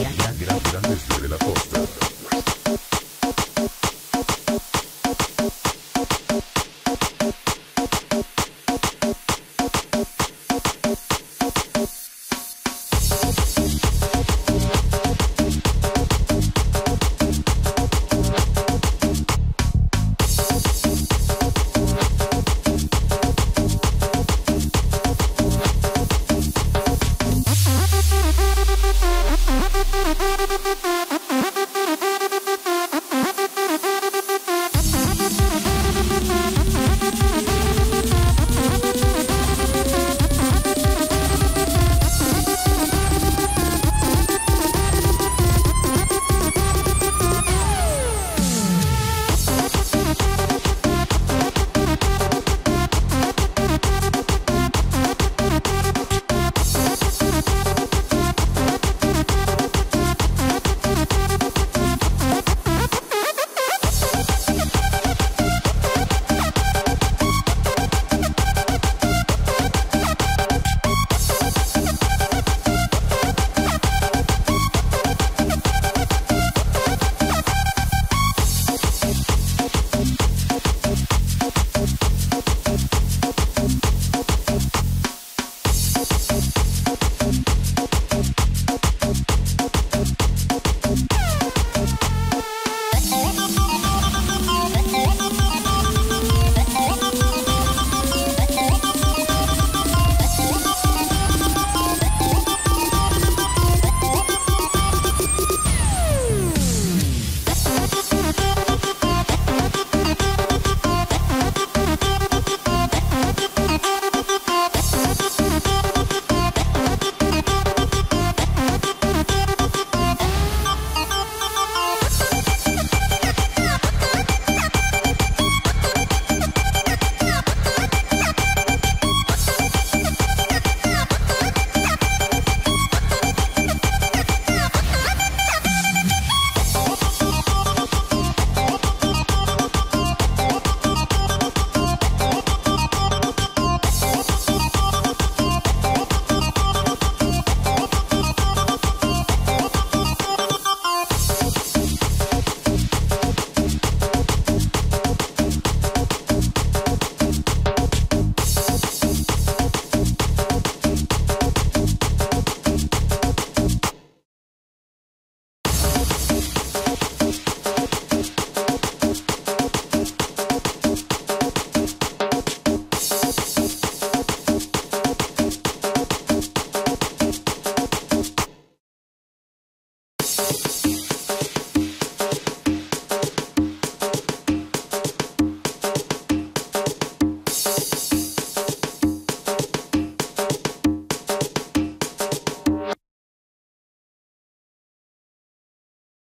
Gran, gran, gran de la costa.